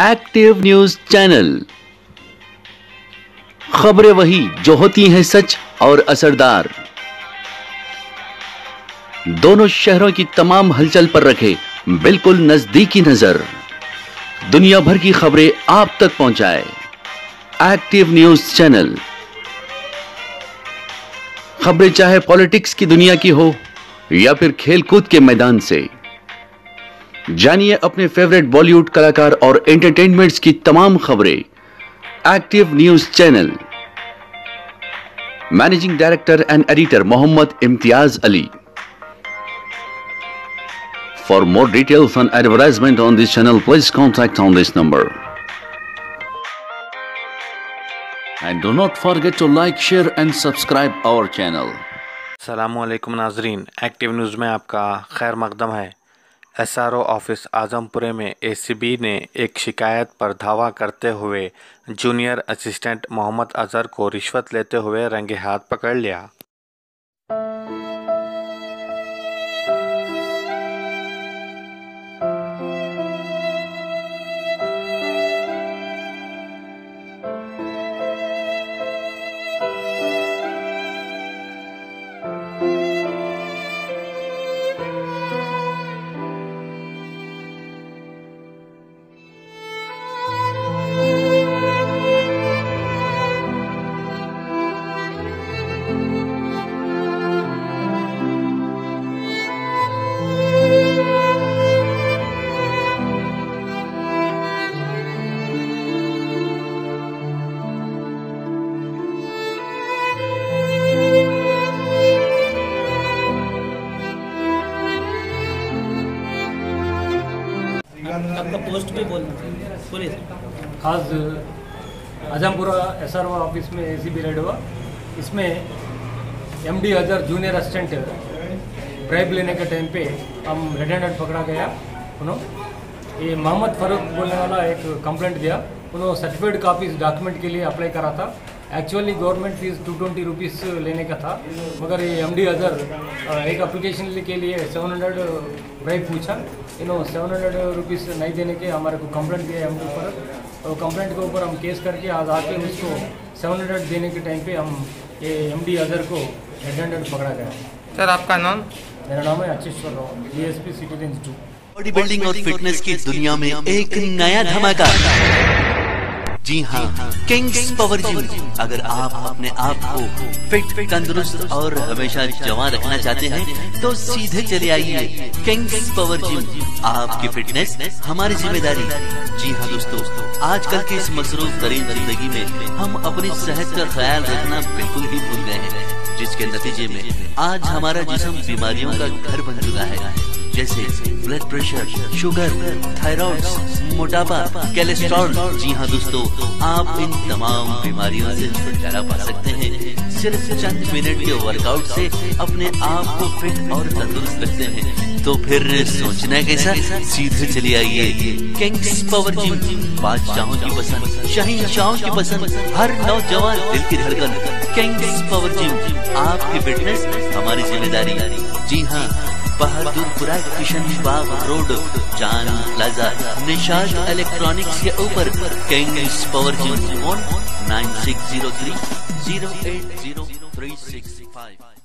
Active news channel खबरें वही जो होती हैं सच और असरदार। दोनों शहरों की तमाम हलचल पर रखे बिल्कुल नजदीकी नज़र। दुनिया भर की खबरें आप तक पहुँचाए। एक्टिव न्यूज़ चैनल खबरें चाहे पॉलिटिक्स की दुनिया की हो या फिर खेलकूद के मैदान से। जानिए अपने फेवरेट बॉलीवुड कलाकार और एंटरटेनमेंट्स की तमाम खबरें। Active news channel managing director and editor Mohammad Imtiaz Ali. For more details on advertisement on this channel please contact on this number and do not forget to like share and subscribe our channel सलामकुम नाजरीन active news में आपका खैर मकदम है। SRO office आजमपुरे में ACB ने एक शिकायत पर धावा करते हुए जूनियर असिस्टेंट मोहम्मद अजहर को रिश्वत लेते हुए रंगे हाथ पकड़ लिया। आज, आजमपुरा एस आर ऑफ़िस में ए सी बी रेड हुआ। इसमें M D Azhar junior assistant bribe लेने के टाइम पे हम रेड हैंडेड पकड़ा गया। उन्होंने ये मोहम्मद फरूक बोलने वाला एक कंप्लेंट दिया। उन्होंने सर्टिफाइड कापीज डॉक्यूमेंट के लिए अप्लाई करा था। Actually government fees two twenty rupees लेने का था। मगर ये एम डी अजहर एक अप्लीकेशन के लिए सेवन हंड्रेड ब्राइब पूछा। इन्होंने सेवन हंड्रेड रुपीज़ नहीं देने के हमारे को कंप्लेंट दिया एम डी पर। तो कंप्लेंट के ऊपर हम केस करके आज आके उसको सेवन हंड्रेड देने के टाइम पे हम ये एम डी अजहर को हेड हैंडेड पकड़ा गया। सर आपका नाम? मेरा नाम है Achheshwar Rao D S P city range two body building और फिटनेस की दुनिया में एक नया धमाका। जी हाँ किंग्स पावर जिम अगर आप अपने आप को फिट तंदुरुस्त और हमेशा जवान रखना चाहते हैं तो सीधे चले आइए किंग्स पावर जिम आपकी फिटनेस हमारी ज़िम्मेदारी। जी हाँ दोस्तों, आजकल के इस मसरूफ तरीन ज़िंदगी में हम अपनी सेहत का ख्याल रखना बिल्कुल ही भूल गए हैं, जिसके नतीजे में आज हमारा जिसम बीमारियों का घर बन चुका है। जैसे ब्लड प्रेशर शुगर थायराइड मोटापा कोलेस्ट्रॉल जी हाँ दोस्तों, आप इन तमाम बीमारियों से छुटकारा पा सकते हैं। सिर्फ़ चंद मिनट के वर्कआउट से अपने आप को फिट और तंदुरुस्त रखते हैं। तो फिर सोचना कैसा? सीधे चले आइए। किंग्स पावर जिम बादशाहों की पसंद शाही शाहों की पसंद, हर नौजवान दिल की धड़कन। किंग्स पावर जिम आपकी फिटनेस हमारी ज़िम्मेदारी। जी हाँ Bahadurpura Kishan Bagh road Chand plaza Nishad electronics के ऊपर Kings Power zero nine six zero three zero eight zero three six five